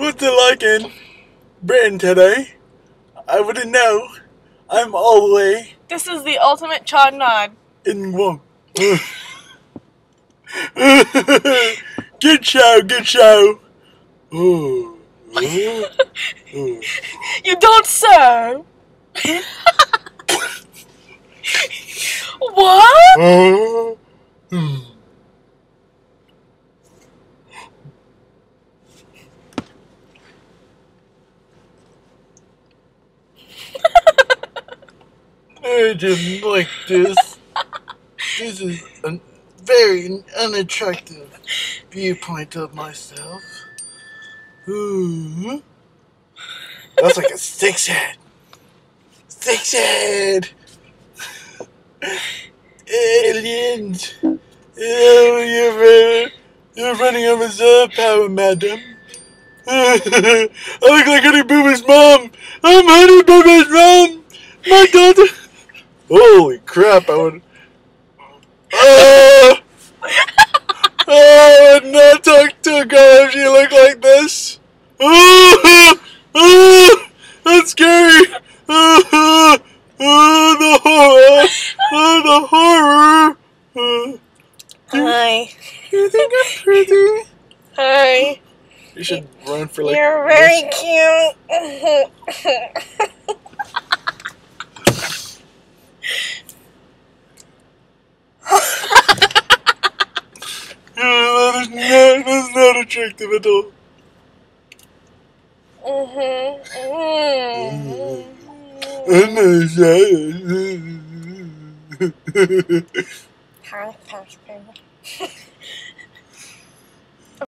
What's it like in Britain today? I wouldn't know. I'm all the way This is the ultimate Chod Nod. in one. good show, good show. You don't say. what? Uh-huh. Oh. Hmm. I didn't like this. This is a very unattractive viewpoint of myself. Ooh. That's like a six head. Six head. Aliens. Oh, you're, running, you're running of star power, madam. I look like Honey Boo Boo's mom. I'm Honey Boo Boo's mom. My daughter. Holy crap! I would. Oh, oh, I would not talk to a girl if she looked like this. Oh, oh, that's scary. Oh, oh, the horror. Oh, the horror. Hi. you think I'm pretty? Hi. You should run for like. You're very cute. Yeah, that is not, that's not attractive at all.